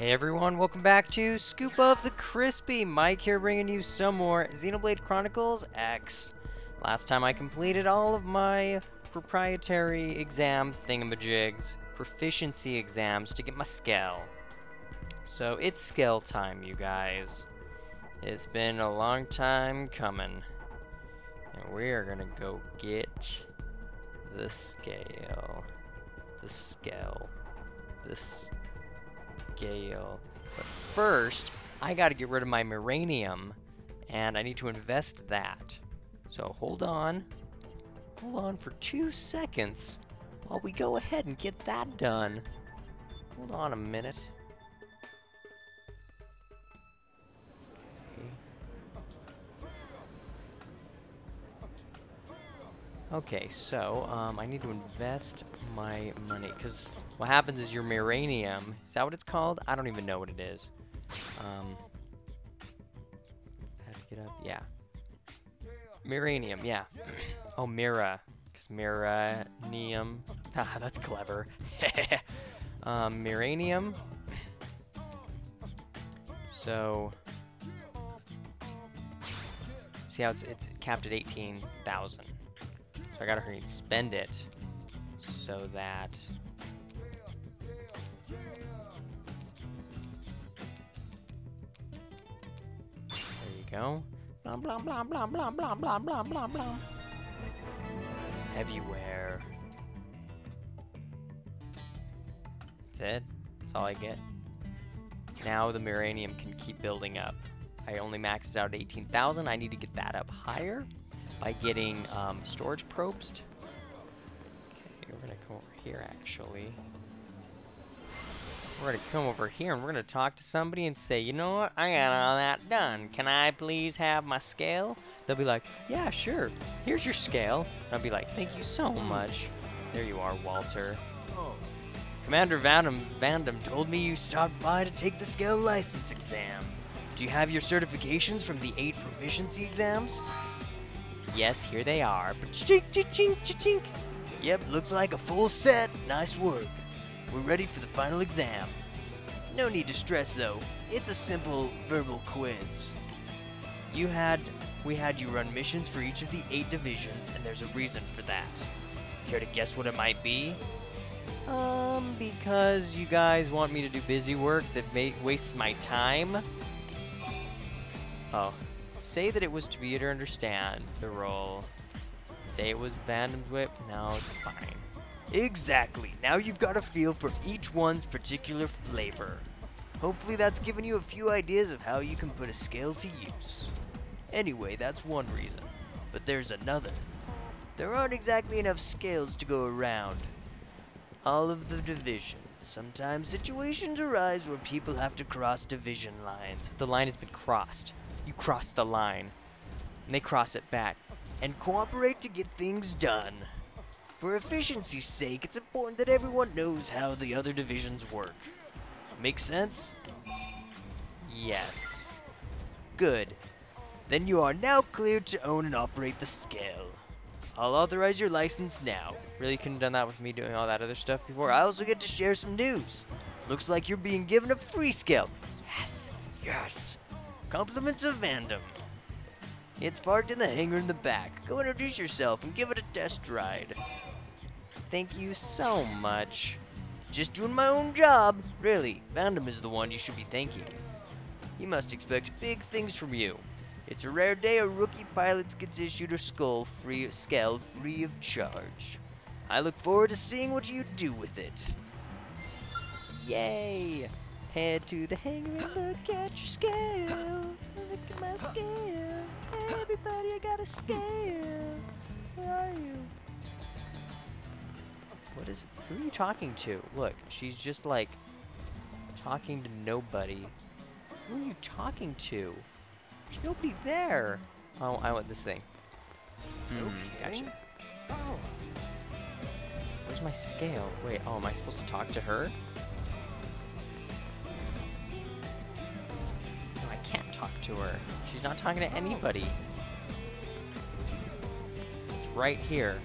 Hey everyone, welcome back to Scoop of the Crispy. Mike here bringing you some more Xenoblade Chronicles X. Last time I completed all of my proprietary exam thingamajigs, proficiency exams to get my Skell. So it's Skell time, you guys. It's been a long time coming. And we are gonna go get the Skell. The Skell. The Skell. But first, I gotta get rid of my Miranium, and I need to invest that. So hold on. Hold on for two seconds while we go ahead and get that done. Hold on a minute. Okay, so um, I need to invest my money because what happens is your Miranium. Is that what it's called? I don't even know what it is. Um, how to get up? Yeah. Miranium, yeah. oh, Mira. Because Miranium. Ah, that's clever. um, Miranium. So, see how it's, it's capped at 18,000. So I gotta hurry and spend it so that there you go. Blah blah blah blah blah blah blah blah blah. Heavyware. That's it. That's all I get. Now the Miranium can keep building up. I only maxed out at 18,000. I need to get that up higher by getting um, storage probes. Okay, we're gonna come over here actually. We're gonna come over here and we're gonna talk to somebody and say, you know what, I got all that done. Can I please have my Skell? They'll be like, yeah, sure. Here's your Skell. And I'll be like, thank you so much. There you are, Walter. Commander Vandam, Vandam told me you stopped by to take the Skell license exam. Do you have your certifications from the eight proficiency exams? Yes, here they are. Chink, chink, chink, Yep, looks like a full set. Nice work. We're ready for the final exam. No need to stress though. It's a simple verbal quiz. You had we had you run missions for each of the eight divisions, and there's a reason for that. Care to guess what it might be? Um, because you guys want me to do busy work that wastes my time? Oh, Say that it was to be to understand the role. Say it was Vandam's whip. now it's fine. Exactly. Now you've got a feel for each one's particular flavor. Hopefully that's given you a few ideas of how you can put a Skell to use. Anyway, that's one reason. But there's another. There aren't exactly enough Skells to go around. All of the divisions. Sometimes situations arise where people have to cross division lines. The line has been crossed you cross the line. And they cross it back. And cooperate to get things done. For efficiency's sake, it's important that everyone knows how the other divisions work. Make sense? Yes. Good. Then you are now cleared to own and operate the Skell. I'll authorize your license now. Really couldn't have done that with me doing all that other stuff before. I also get to share some news. Looks like you're being given a free Skell. Yes, yes. Compliments of Vandam. It's parked in the hangar in the back. Go introduce yourself and give it a test ride. Thank you so much. Just doing my own job. Really, Vandam is the one you should be thanking. He must expect big things from you. It's a rare day a rookie pilot gets issued a skull free Skell free of charge. I look forward to seeing what you do with it. Yay! Head to the hangar and look at your Skell. Look at my Skell. Everybody, I got a Skell. Where are you? What is, who are you talking to? Look, she's just like talking to nobody. Who are you talking to? There's nobody there. Oh, I want this thing. Hmm, okay. gotcha. Oh. Where's my Skell? Wait, oh, am I supposed to talk to her? To her. She's not talking to anybody. It's right here.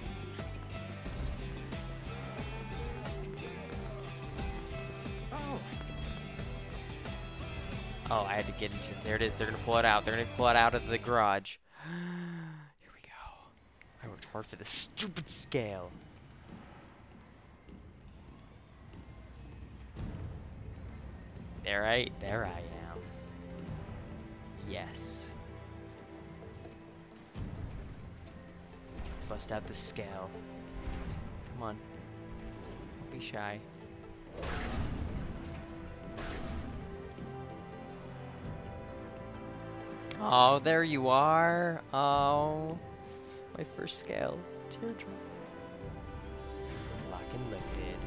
Oh. oh, I had to get into it. There it is. They're gonna pull it out. They're gonna pull it out of the garage. Here we go. I worked hard for this stupid Skell. There I, there I am. Yes. Bust out the Skell. Come on. Don't be shy. Oh, there you are. Oh, my first Skell. Teardrop. Lock and loaded.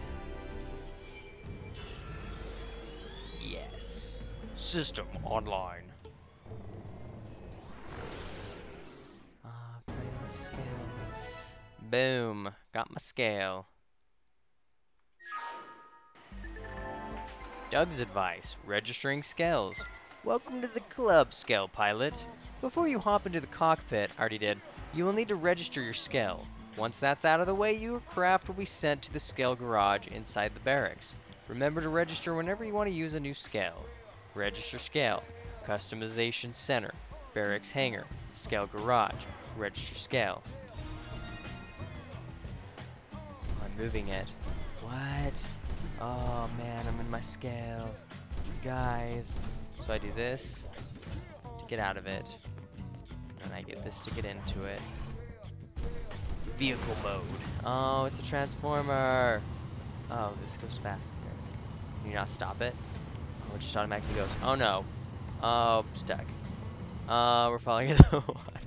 Yes. System online. Boom. Got my Skell. Doug's advice, registering Skells. Welcome to the club, Skell Pilot. Before you hop into the cockpit, already did, you will need to register your Skell. Once that's out of the way, your craft will be sent to the Skell garage inside the barracks. Remember to register whenever you want to use a new Skell. Register Skell, customization center, barracks hangar, Skell garage, register Skell. Moving it. What? Oh man, I'm in my Skell. Guys. So I do this to get out of it. And I get this to get into it. Vehicle mode. Oh, it's a transformer. Oh, this goes fast. Can you not stop it? Oh, it just automatically goes. Oh no. Oh, I'm stuck. Uh, we're falling in the water.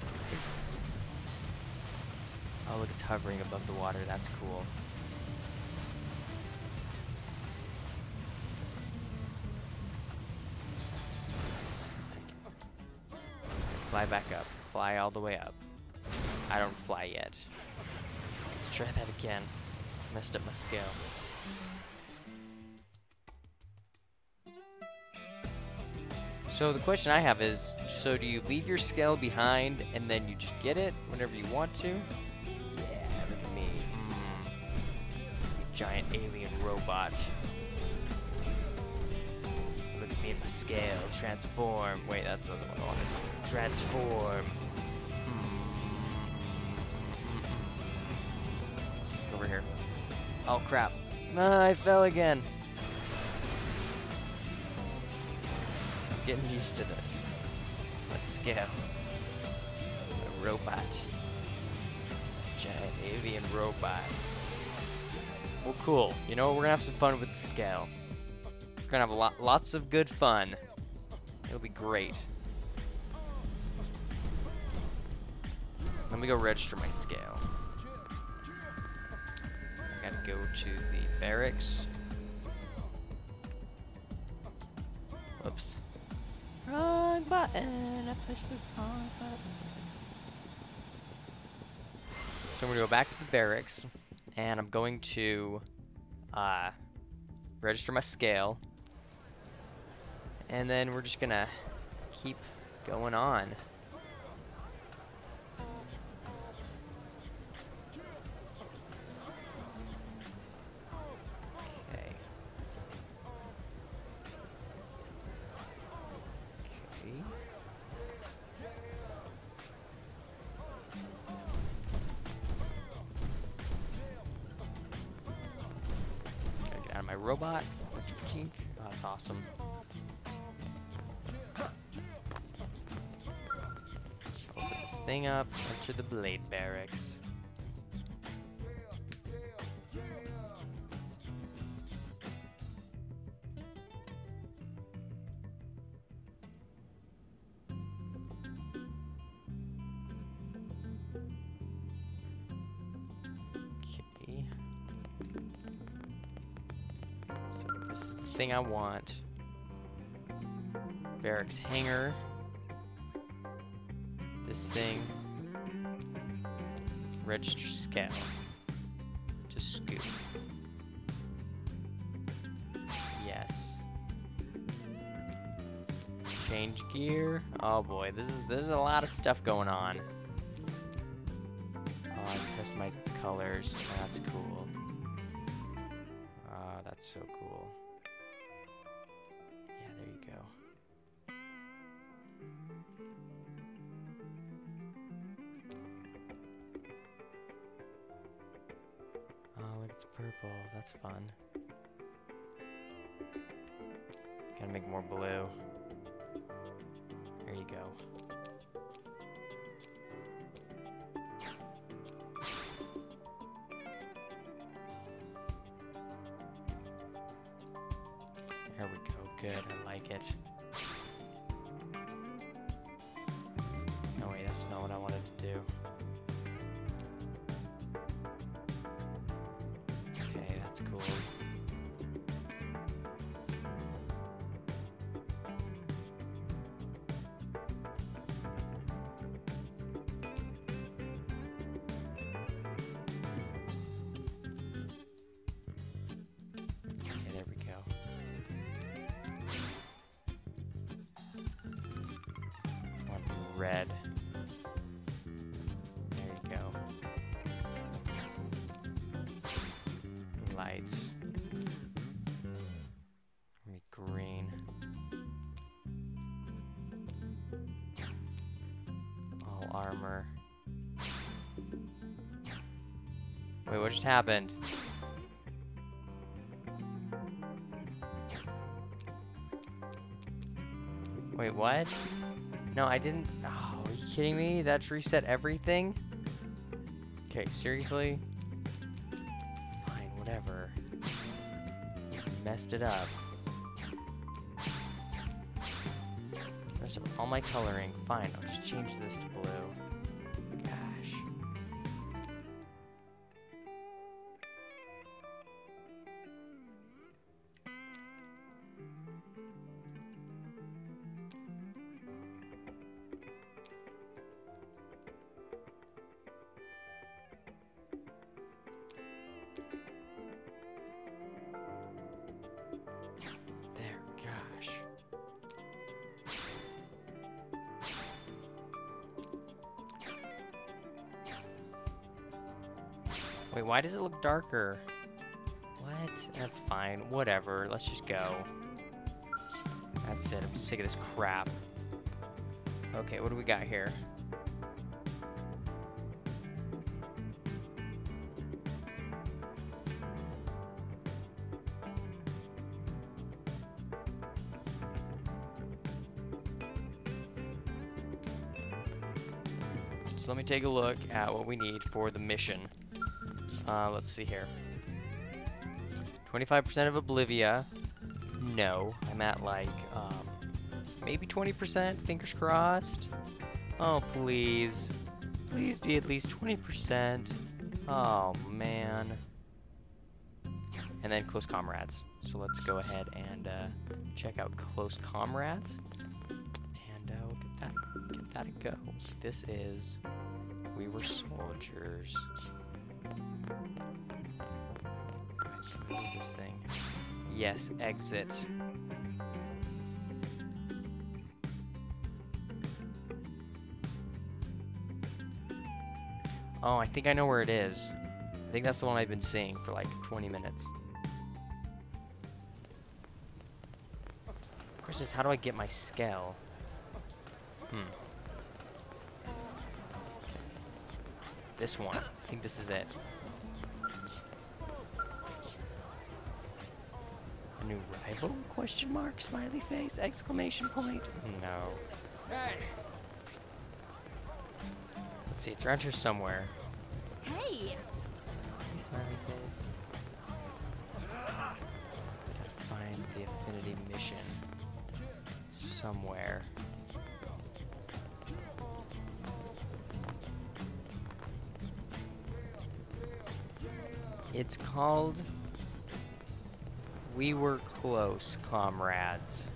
Oh, look, it's hovering above the water. That's cool. Fly back up. Fly all the way up. I don't fly yet. Let's try that again. Messed up my Skell. So the question I have is, so do you leave your Skell behind and then you just get it whenever you want to? Yeah, look at me. Mm. Giant alien robot. Look at me in my Skell. Transform. Wait, that's what I wanted. Transform. Mm. Over here. Oh crap. Ah, I fell again. I'm getting used to this. It's my Skell. It's my robot. Giant avian robot. Well, cool. You know, we're gonna have some fun with the Skell. We're gonna have a lot, lots of good fun. It'll be great. Me go register my Skell. I gotta go to the barracks. Whoops. Wrong button. I pushed the wrong button. So I'm gonna go back to the barracks, and I'm going to uh, register my Skell, and then we're just gonna keep going on. Oh, that's awesome. Open this thing up, enter the blade barracks. Thing I want. Barracks hangar. This thing. Register Skell. To scoop. Yes. Change gear. Oh boy, this is there's a lot of stuff going on. Oh, I customize its colors. Oh, that's cool. Oh, that's so cool. Purple. That's fun. Gotta make more blue. There you go. There we go. Good. I like it. Red. There you go. Lights. Give me green. All armor. Wait, what just happened? Wait, what? No, I didn't. Oh, are you kidding me? That's reset everything? Okay, seriously? Fine, whatever. Messed it up. Up all my coloring. Fine, I'll just change this to blue. Does it look darker? What? That's fine. Whatever. Let's just go. That's it. I'm sick of this crap. Okay, what do we got here? So let me take a look at what we need for the mission. Uh, let's see here. 25% of Oblivia. No, I'm at like, um, maybe 20%, fingers crossed. Oh, please. Please be at least 20%. Oh, man. And then Close Comrades. So let's go ahead and uh, check out Close Comrades. And uh, we'll get that, give that a go. This is We Were Soldiers. Yes, exit. Oh, I think I know where it is. I think that's the one I've been seeing for like 20 minutes. Question is, how do I get my Skell? Hmm. This one. I think this is it. A new rival? Question mark? Smiley face? Exclamation point? No. Hey, Let's see, it's around here somewhere. Hey! Smiley face. Gotta find the affinity mission. Somewhere. It's called We Were Close, Comrades.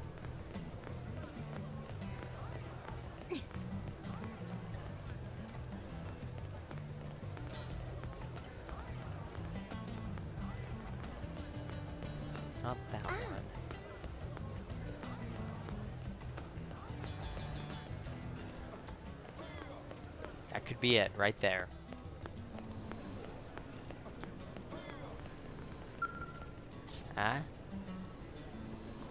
Be it, right there.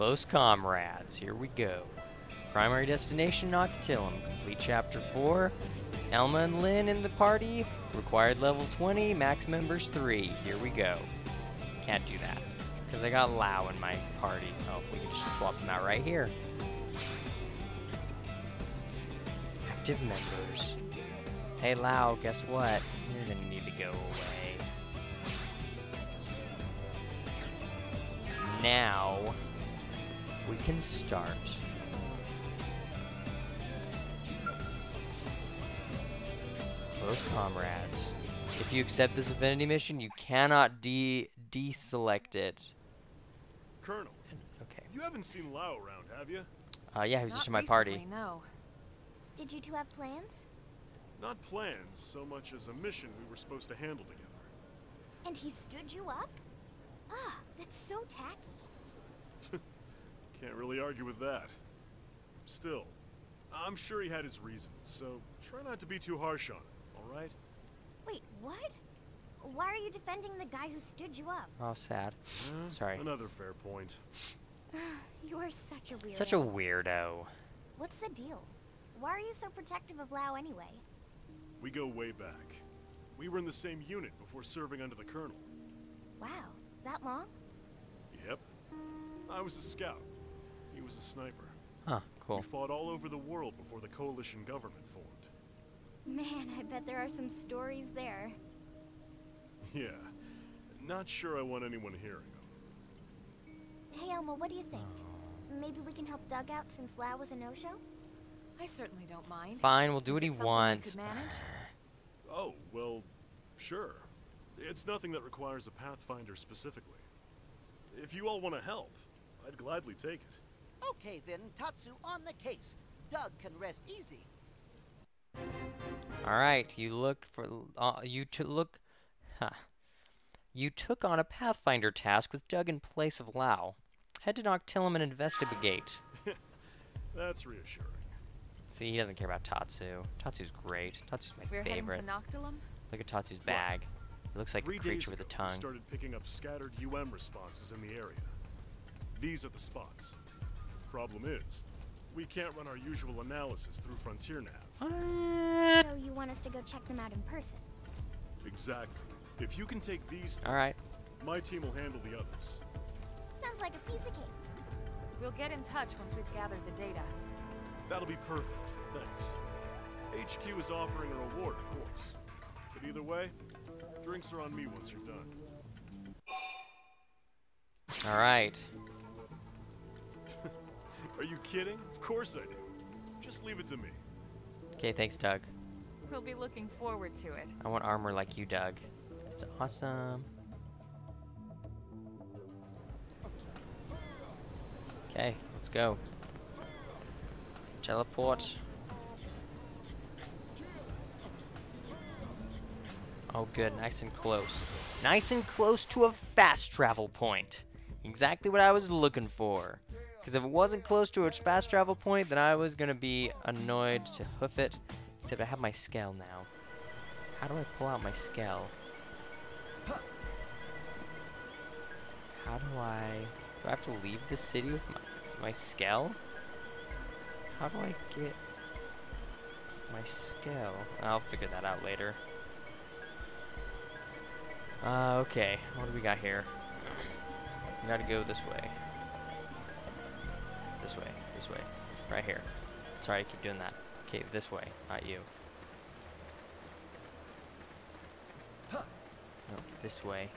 Close comrades, here we go. Primary destination, Noctilum. Complete chapter 4. Elma and Lin in the party. Required level 20, max members 3. Here we go. Can't do that. Because I got Lao in my party. Oh, we can just swap them out right here. Active members. Hey Lao, guess what? You're gonna need to go away. Now, we can start. Close comrades. If you accept this affinity mission, you cannot de deselect it. Colonel, Okay. you haven't seen Lao around, have you? Uh, yeah, he was Not just in my recently, party. No. Did you two have plans? Not plans so much as a mission we were supposed to handle together. And he stood you up? Ah, that's so tacky. Can't really argue with that. Still, I'm sure he had his reasons, so try not to be too harsh on him, alright? Wait, what? Why are you defending the guy who stood you up? Oh, sad. Uh, Sorry. Another fair point. You are such a weirdo. Such a weirdo. What's the deal? Why are you so protective of Lao anyway? We go way back. We were in the same unit before serving under the Colonel. Wow, that long? Yep. I was a scout. He was a sniper. Huh, cool. We fought all over the world before the coalition government formed. Man, I bet there are some stories there. Yeah. Not sure I want anyone hearing them. Hey Elma, what do you think? Oh. Maybe we can help Doug out since Lao was a no-show? I certainly don't mind. Fine, we'll do Is what it he something we wants. could manage? Oh, well, sure. It's nothing that requires a Pathfinder specifically. If you all want to help, I'd gladly take it. Okay then, Tatsu on the case. Doug can rest easy. All right, you look for uh, you to look. Huh. You took on a Pathfinder task with Doug in place of Lao. Head to Noctilum and investigate. That's reassuring. See, he doesn't care about Tatsu. Tatsu's great. Tatsu's my We're favorite. heading to Noctilum? Look at Tatsu's bag. It looks like Three a days creature with a ago, tongue. we started picking up scattered UM responses in the area. These are the spots. Problem is, we can't run our usual analysis through Frontier Nav. What? So you want us to go check them out in person? Exactly. If you can take these, All right. my team will handle the others. Sounds like a piece of cake. We'll get in touch once we've gathered the data. That'll be perfect. Thanks. HQ is offering a reward, of course. But either way, drinks are on me once you're done. All right. Are you kidding? Of course I do. Just leave it to me. Okay, thanks, Doug. We'll be looking forward to it. I want armor like you, Doug. It's awesome. Okay, let's go. Teleport. Oh, good. Nice and close. Nice and close to a fast travel point. Exactly what I was looking for. Because if it wasn't close to its fast travel point, then I was going to be annoyed to hoof it. Except I have my Skell now. How do I pull out my Skell? How do I... Do I have to leave the city with my, my Skell? How do I get my Skell? I'll figure that out later. Uh, okay. What do we got here? We gotta go this way. This way. This way. Right here. Sorry, I keep doing that. Okay, this way, not you. No, this way.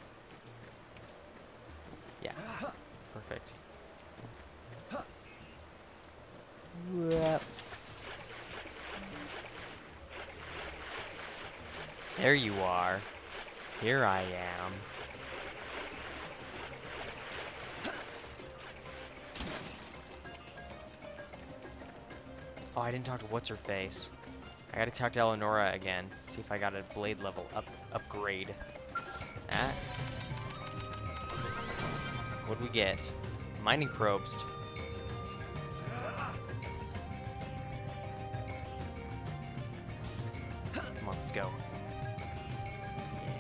Yeah. Perfect. There you are. Here I am. Oh, I didn't talk to what's her face. I gotta talk to Eleonora again. See if I got a blade level up upgrade. That. What'd we get? Mining probes. Come on, let's go. Yeah.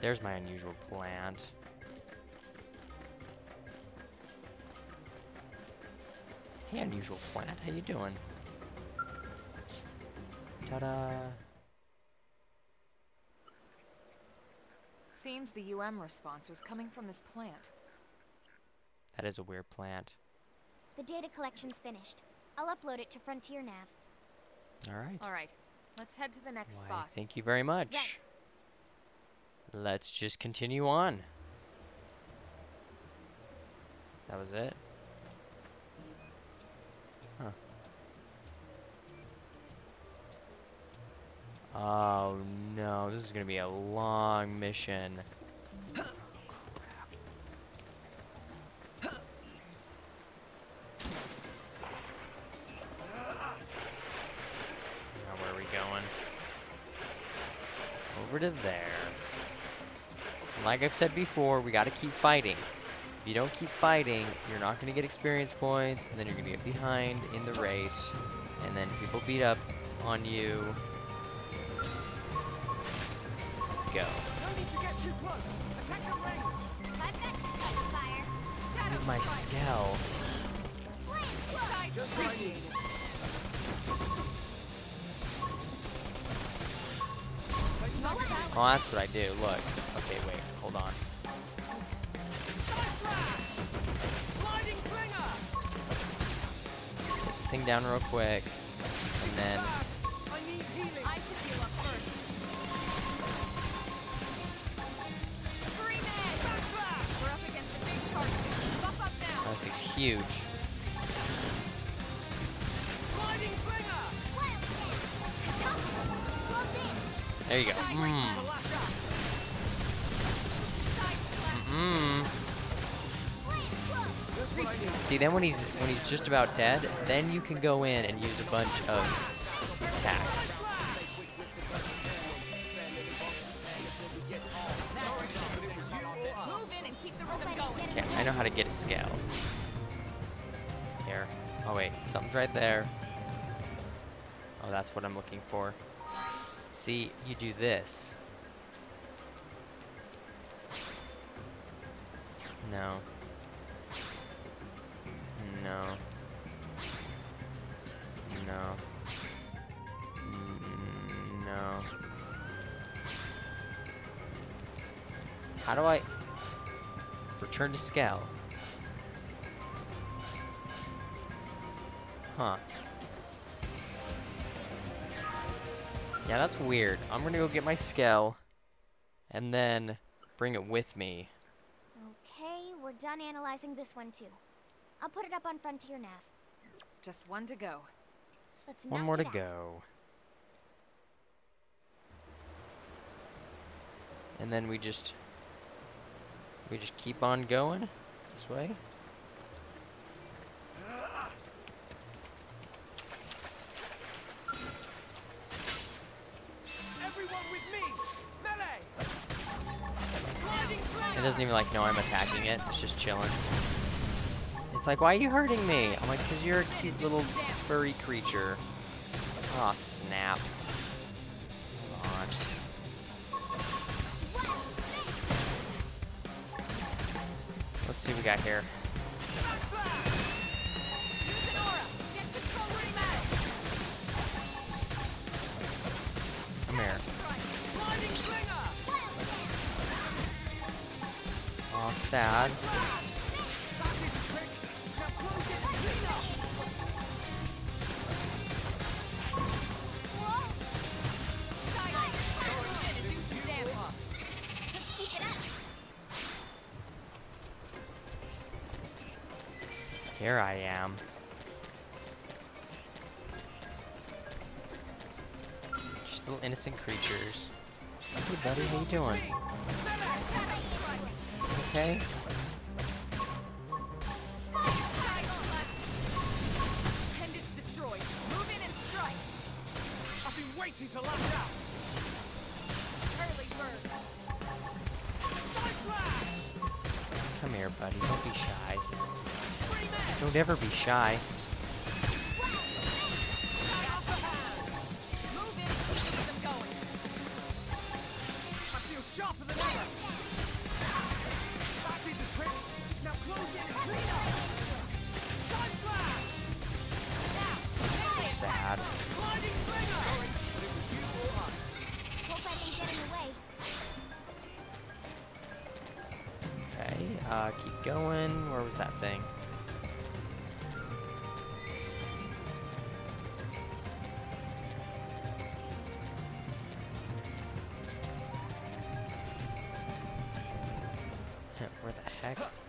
There's my unusual plant. Hey, unusual plant, how you doing? Ta-da! Seems the UM response was coming from this plant. That is a weird plant. The data collection's finished. I'll upload it to Frontier Nav. All right. All right, let's head to the next Why, spot. thank you very much. Right. Let's just continue on. That was it? Oh no, this is gonna be a long mission. Now where are we going? Over to there. Like I've said before, we gotta keep fighting. If you don't keep fighting, you're not gonna get experience points, and then you're gonna get behind in the race, and then people beat up on you. Too close. Attack the range. I've got your fire. Shadow My strike. Skell. Just appreciated. Place Not not bad. Oh, that's what I do. Look. Okay, wait. Hold on. Side. Sliding slinger. Get this thing down real quick, and then huge. Sliding. There you go. To Mmm. lash out. Side slash. Mmm. Just what I need. See, then when he's when he's just about dead, then you can go in and use a bunch of right there. Oh, that's what I'm looking for. See, you do this. No. No. No. Mm, No. How do I return to Skell? Huh. Yeah, that's weird. I'm gonna go get my Skell and then bring it with me. Okay, we're done analyzing this one too. I'll put it up on Frontier Nav. Just one to go. Let's One more to out. go. And then we just we just keep on going this way. Even like know I'm attacking it. It's just chilling. It's like, why are you hurting me? I'm like, cause you're a cute little furry creature. Oh snap. Let's see what we got here. Up. Here I am. Just little innocent creatures. Hey buddy, how you doing? Been waiting to lash out. Bird. Come here, buddy. Don't be shy. Don't ever be shy. Way. Okay, uh, keep going. Where was that thing? Where the heck?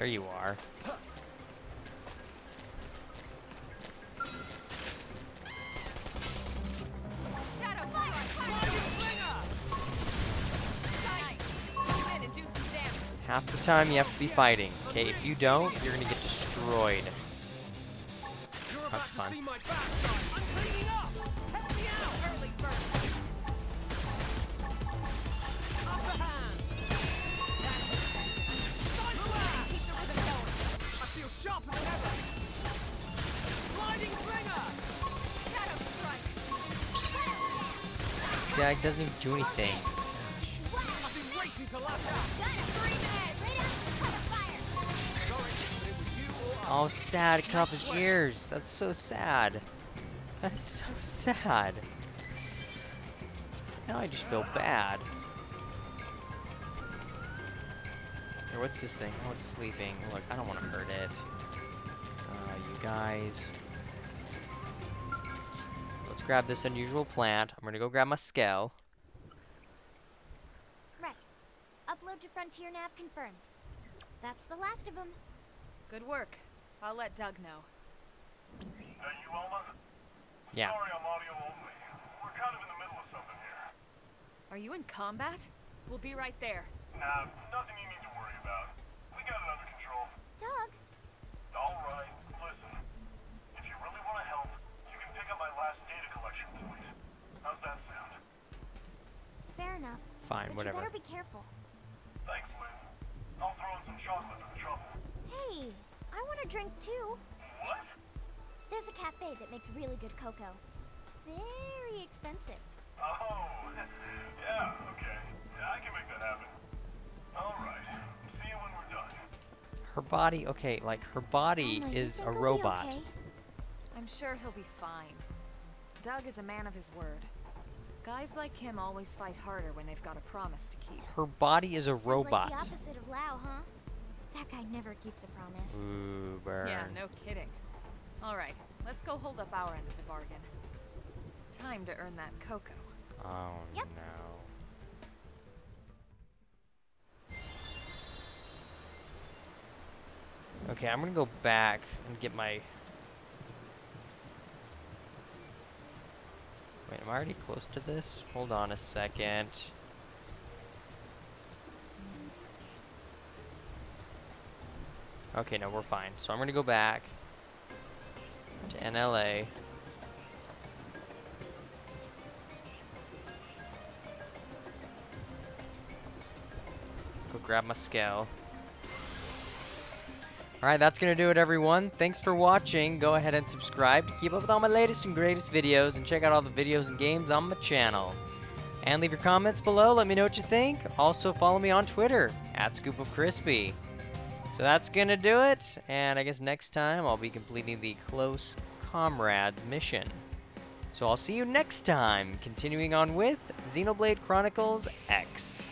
There you are. Half the time you have to be fighting. Okay, if you don't, you're gonna get or I. Oh, sad. Cut off his ears. That's so sad. That's so sad. Now I just feel bad. Here, what's this thing? Oh, it's sleeping. Look, I don't want to hurt it. Uh, you guys. Let's grab this unusual plant. I'm gonna go grab my Skell. Right. Upload to Frontier Nav confirmed. That's the last of them. Good work. I'll let Doug know. That you, Elma? Yeah. Sorry, I'm audio only. We're kind of in the middle of something here. Are you in combat? We'll be right there. Nah, nothing you need to worry about. We got it under control. Doug, All right, listen. If you really want to help, you can pick up my last data collection point. How's that sound? fair enough. Fine, but whatever. you better be careful. Thanks, Lin. I'll throw in some chocolate for the trouble. Hey, I want a drink too. What? There's a cafe that makes really good cocoa. Very expensive. Oh, yeah, okay. Yeah, I can make that happen. All right. See you when we're done. Her body, okay, like her body oh, Mama, is a robot. okay? I'm sure he'll be fine. Doug is a man of his word. Guys like him always fight harder when they've got a promise to keep. Her body is a Sounds robot. Like the opposite of Lao, huh? That guy never keeps a promise. Ooh, burn. Yeah, no kidding. All right, let's go hold up our end of the bargain. Time to earn that cocoa. Oh Yep. no. Okay, I'm gonna go back and get my. Wait, am I already close to this? Hold on a second. Okay, no, we're fine. So I'm gonna go back to NLA. Go grab my Skell. Alright, that's going to do it, everyone. Thanks for watching. Go ahead and subscribe to keep up with all my latest and greatest videos, and check out all the videos and games on my channel. And leave your comments below. Let me know what you think. Also, follow me on Twitter, at Scoop of Crispy. So that's going to do it. And I guess next time I'll be completing the Close Comrades mission. So I'll see you next time, continuing on with Xenoblade Chronicles X.